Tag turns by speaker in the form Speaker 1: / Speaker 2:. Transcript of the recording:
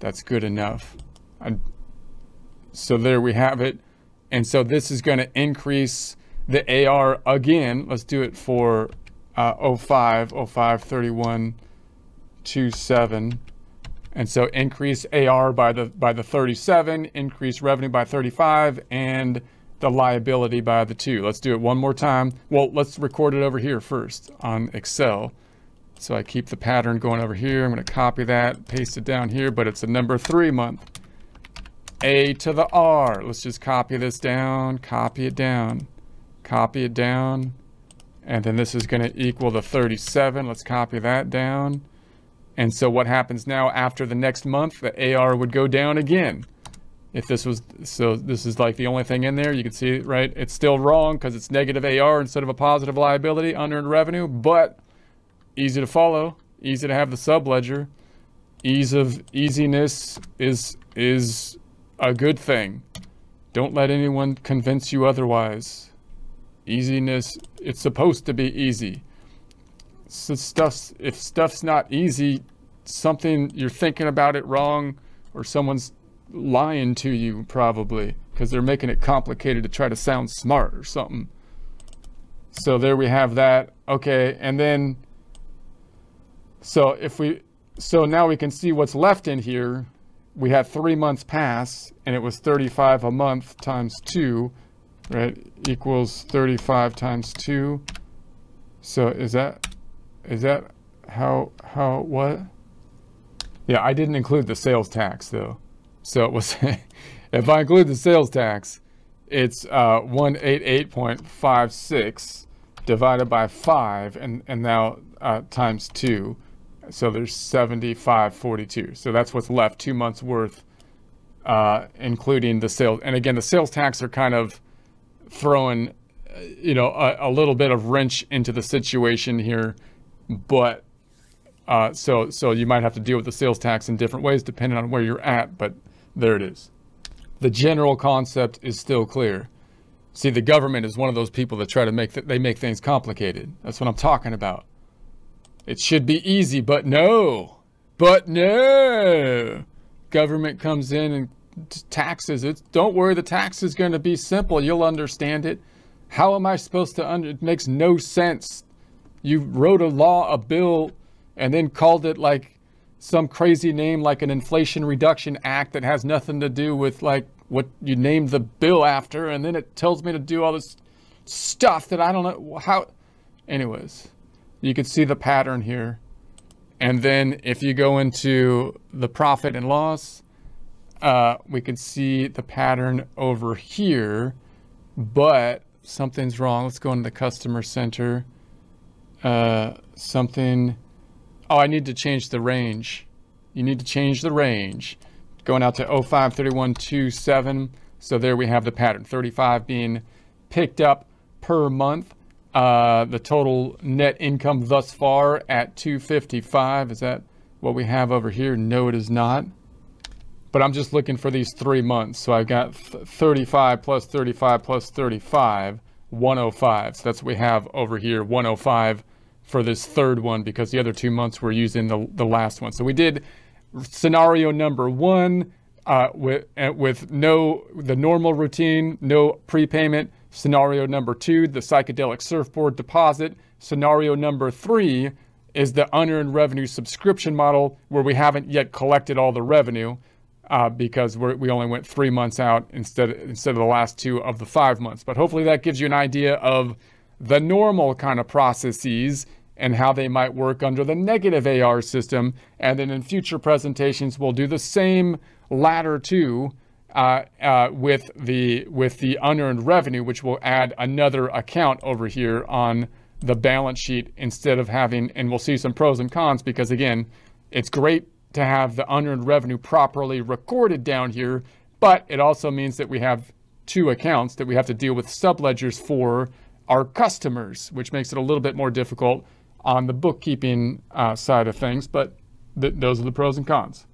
Speaker 1: That's good enough. I, so there we have it. And so this is going to increase the AR again. Let's do it for uh, 05, 05, 31, 27. And so increase AR by the by the 37, increase revenue by 35, and the liability by the two. Let's do it one more time. Well, let's record it over here first on Excel. So I keep the pattern going over here. I'm going to copy that, paste it down here, but it's a number three month. A to the R. Let's just copy this down, copy it down, copy it down. And then this is going to equal the 37. Let's copy that down. And so what happens now after the next month, the AR would go down again. If this was, so this is like the only thing in there, you can see, right? It's still wrong because it's negative AR instead of a positive liability, unearned revenue, but easy to follow, easy to have the sub ledger. Ease of easiness is, is a good thing. Don't let anyone convince you otherwise. Easiness, it's supposed to be easy. So stuff's, if stuff's not easy, something you're thinking about it wrong or someone's lying to you probably because they're making it complicated to try to sound smart or something. So there we have that. Okay, and then so if we so now we can see what's left in here we had three months pass and it was 35 a month times two, right? Equals 35 times two. So is that, is that how, how, what? Yeah, I didn't include the sales tax though. So it was, if I include the sales tax, it's uh, 188.56 divided by five and, and now uh, times two. So there's 7542. So that's what's left, two months worth, uh, including the sales. And again, the sales tax are kind of throwing, you know, a, a little bit of wrench into the situation here. But uh, so so you might have to deal with the sales tax in different ways depending on where you're at. But there it is. The general concept is still clear. See, the government is one of those people that try to make th they make things complicated. That's what I'm talking about. It should be easy, but no. But no. Government comes in and taxes it. Don't worry, the tax is going to be simple. You'll understand it. How am I supposed to under it makes no sense. You wrote a law, a bill, and then called it like some crazy name like an Inflation Reduction Act that has nothing to do with like what you named the bill after, and then it tells me to do all this stuff that I don't know how. Anyways, you can see the pattern here. And then if you go into the profit and loss, uh, we can see the pattern over here, but something's wrong. Let's go into the customer center. Uh, something, oh, I need to change the range. You need to change the range. Going out to 05, 31, 27. So there we have the pattern, 35 being picked up per month. Uh, the total net income thus far at 255. Is that what we have over here? No, it is not. But I'm just looking for these three months. So I've got 35 plus 35 plus 35, 105. So that's what we have over here, 105 for this third one because the other two months we're using the, the last one. So we did scenario number one uh, with, uh, with no, the normal routine, no prepayment, Scenario number two, the psychedelic surfboard deposit. Scenario number three is the unearned revenue subscription model where we haven't yet collected all the revenue uh, because we only went three months out instead, instead of the last two of the five months. But hopefully that gives you an idea of the normal kind of processes and how they might work under the negative AR system. And then in future presentations, we'll do the same latter two uh, uh, with the with the unearned revenue, which will add another account over here on the balance sheet instead of having, and we'll see some pros and cons because again, it's great to have the unearned revenue properly recorded down here, but it also means that we have two accounts that we have to deal with subledgers for our customers, which makes it a little bit more difficult on the bookkeeping uh, side of things, but th those are the pros and cons.